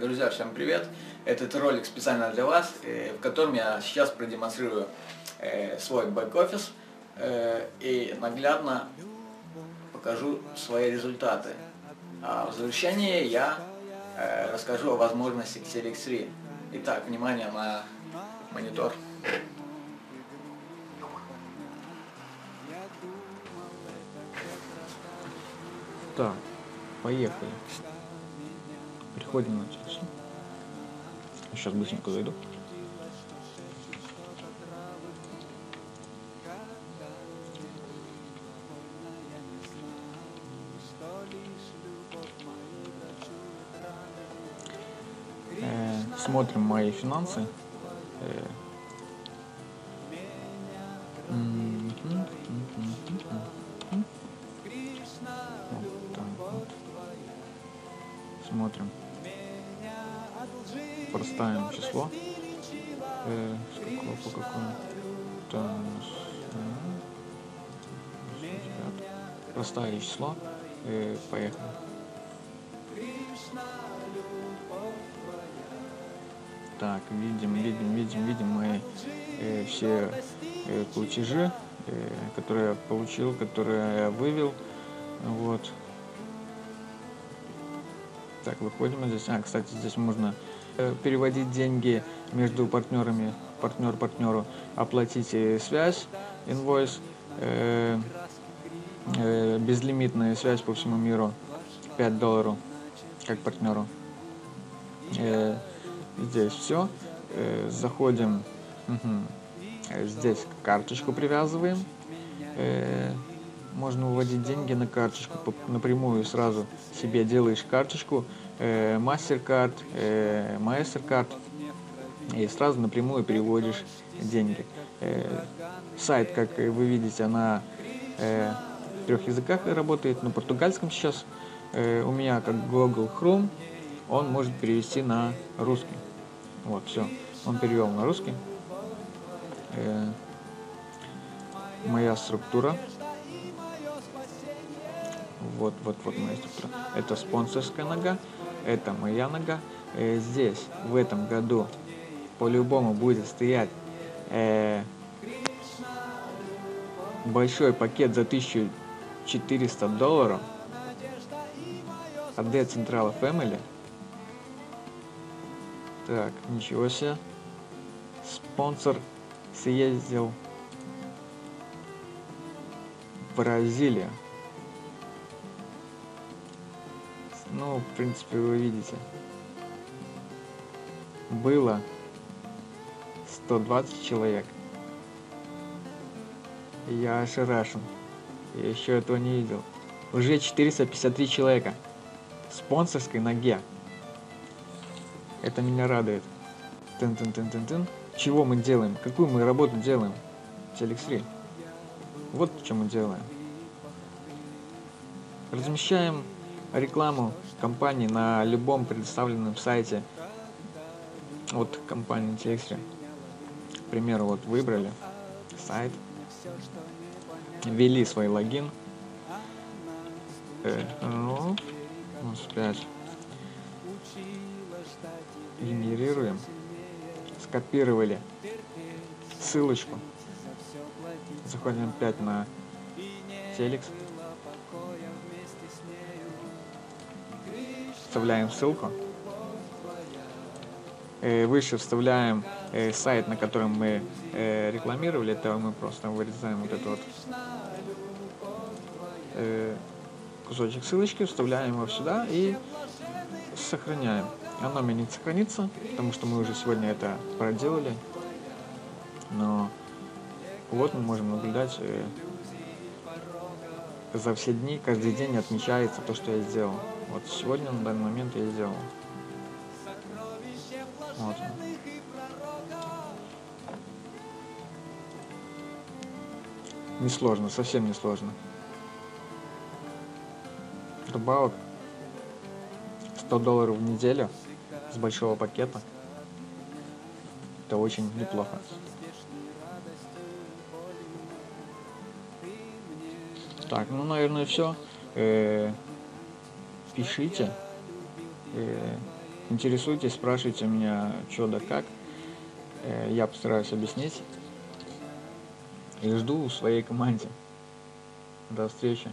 Друзья, всем привет! Этот ролик специально для вас, э, в котором я сейчас продемонстрирую э, свой бэк-офис э, и наглядно покажу свои результаты. А в завершении я расскажу о возможностях Select 3. Итак, внимание на монитор. Так, поехали. Переходим на телефон. Сейчас быстренько зайду. Э, смотрим мои финансы. Э, Смотрим. Проставим число. Э, с какого по какому? Там, э, Проставили число. Э, поехали. Так, видим, видим, видим, видим мои э, все э, платежи, э, которые я получил, которые я вывел. Вот. Так, выходим здесь. А, кстати, здесь можно э, переводить деньги между партнерами, партнер партнеру, оплатить э, связь, инвойс, э, э, безлимитная связь по всему миру, 5 долларов, как партнеру. Э, здесь все. Э, заходим, угу. здесь карточку привязываем. Э, можно выводить деньги на карточку напрямую сразу себе делаешь карточку э, MasterCard, э, MasterCard и сразу напрямую переводишь деньги. Э, сайт, как вы видите, на э, трех языках работает, на португальском сейчас. У меня как Google Chrome, он может перевести на русский. Вот, все. Он перевел на русский. Моя структура вот, вот, вот моя структура. Это спонсорская нога, это моя нога. Э, здесь в этом году по-любому будет стоять э, большой пакет за 1400 долларов от Dead Central Family. Так, ничего себе. Спонсор съездил в Бразилию. Ну, в принципе, вы видите. Было 120 человек. Я ошарашен. Я еще этого не видел. Уже 453 человека. Спонсорской ноге. Это меня радует. Тын -тын -тын -тын -тын. Чего мы делаем? Какую мы работу делаем? Телекс 3. Вот что мы делаем. Размещаем рекламу компании на любом предоставленном сайте. От компании Telextra. К примеру, вот выбрали сайт, ввели свой логин, э, 5, генерируем, скопировали ссылочку, заходим опять на Telex, вставляем ссылку. Э, выше вставляем э, сайт, на котором мы э, рекламировали. Это мы просто вырезаем вот этот вот кусочек ссылочки, вставляем его сюда и сохраняем. Оно мне не сохранится, потому что мы уже сегодня это проделали. Но вот мы можем наблюдать за все дни, каждый день отмечается то, что я сделал. Вот сегодня на данный момент я сделал. Вот Несложно, совсем не сложно. Добавок 100 долларов в неделю с большого пакета. Это очень неплохо. Так, ну, наверное, все. Э -э пишите. Э, Интересуйтесь, спрашивайте меня, что да как. Э, Я постараюсь объяснить. И жду в своей команде. До встречи.